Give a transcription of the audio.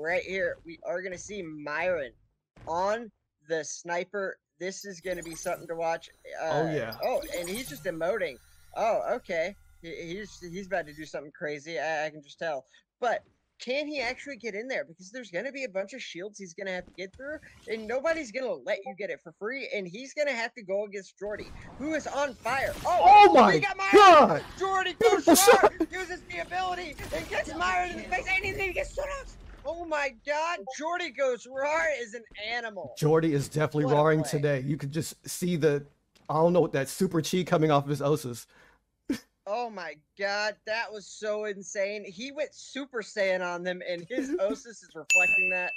right here, we are gonna see Myron on the sniper. This is gonna be something to watch. Uh, Oh, yeah. Oh, and he's just emoting. Oh, okay. He- He's he's about to do something crazy. I, I can just tell. But can he actually get in there? Because there's gonna be a bunch of shields he's gonna have to get through, and nobody's gonna let you get it for free. And he's gonna have to go against Jordy, who is on fire. Oh, Oh my got Myron! god! Jordy goes shot, uses the ability, and gets Myron in the face, and he gets stood up. Oh my god, JordyGoesRAWR is an animal. Jordy is definitely What roaring today. You could just see the, I don't know, that super chi coming off of his Ossas. Oh my god, that was so insane. He went Super Saiyan on them, and his Ossas is reflecting that.